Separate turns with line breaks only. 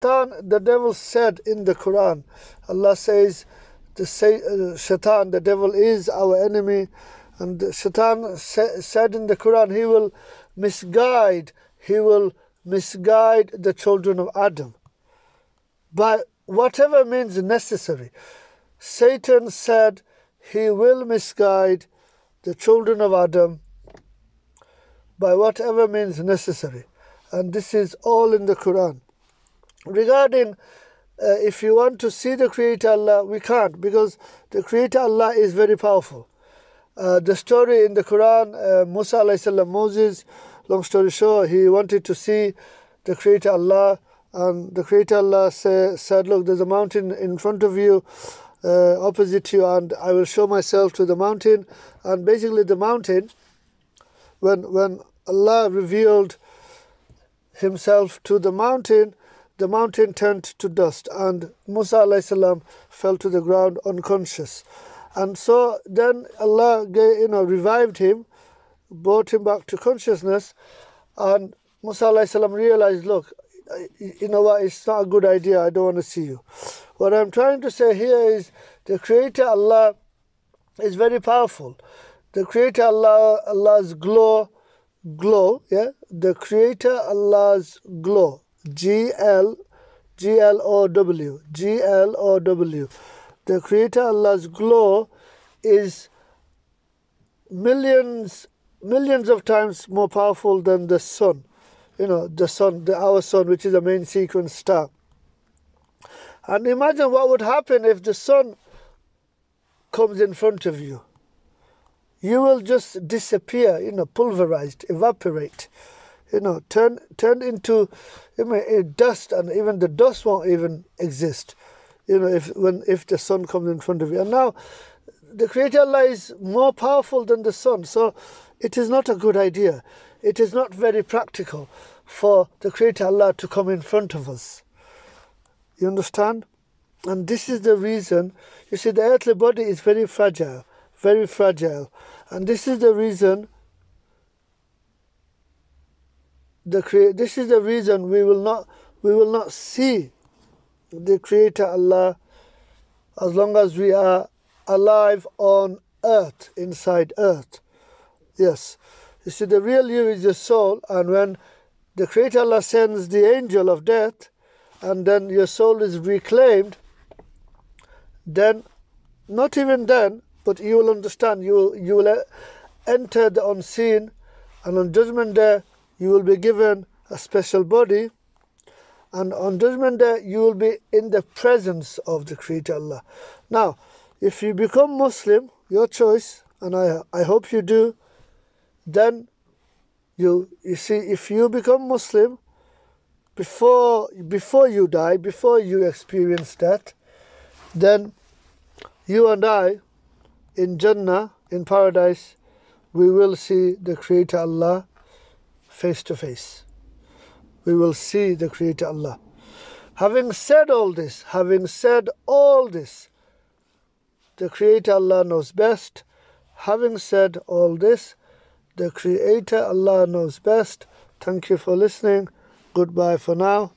the devil said in the Quran, Allah says, the say, uh, shaitan, the devil is our enemy. And shaitan sa- said in the Quran, he will misguide, he will misguide the children of Adam by whatever means necessary. Satan said he will misguide the children of Adam by whatever means necessary. And this is all in the Quran. Regarding uh, if you want to see the Creator Allah, we can't because the Creator Allah is very powerful. Uh, the story in the Quran, uh, Musa salam, Moses, long story short, he wanted to see the Creator Allah, and the Creator Allah say, said, Look, there's a mountain in front of you, uh, opposite you, and I will show myself to the mountain. And basically, the mountain, when, when Allah revealed Himself to the mountain, the mountain turned to dust and Musa salam fell to the ground unconscious. And so then Allah you know, revived him, brought him back to consciousness, and Musa salam realized, look, you know what, it's not a good idea, I don't want to see you. What I'm trying to say here is the Creator Allah is very powerful. The Creator Allah, Allah's glow, glow, yeah, the Creator Allah's glow G L G L O W G L O W. The Creator Allah's glow is millions millions of times more powerful than the sun. You know, the sun, the our sun, which is the main sequence star. And imagine what would happen if the sun comes in front of you. You will just disappear, you know, pulverized, evaporate you know, turn turn into dust, and even the dust won't even exist. You know, if when if the sun comes in front of you, and now the Creator Allah is more powerful than the sun, so it is not a good idea. It is not very practical for the Creator Allah to come in front of us. You understand? And this is the reason. You see, the earthly body is very fragile, very fragile, and this is the reason the crea- this is the reason we will not we will not see the creator Allah as long as we are alive on earth inside earth. Yes. You see the real you is your soul and when the creator Allah sends the angel of death and then your soul is reclaimed then not even then but you will understand you will, you will enter the unseen and on judgment day you will be given a special body and on judgment day you will be in the presence of the creator allah. Now if you become muslim your choice and i i hope you do then you you see if you become muslim before before you die before you experience that then you and i in jannah in paradise we will see the creator allah face to face. We will see the Creator Allah. Having said all this, having said all this, the Creator Allah knows best. Having said all this, the Creator Allah knows best. Thank you for listening. Goodbye for now.